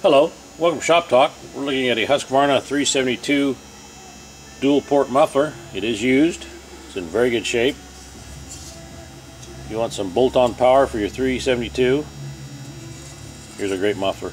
Hello, welcome to Shop Talk. We're looking at a Husqvarna 372 dual port muffler. It is used. It's in very good shape. If you want some bolt-on power for your 372, here's a great muffler.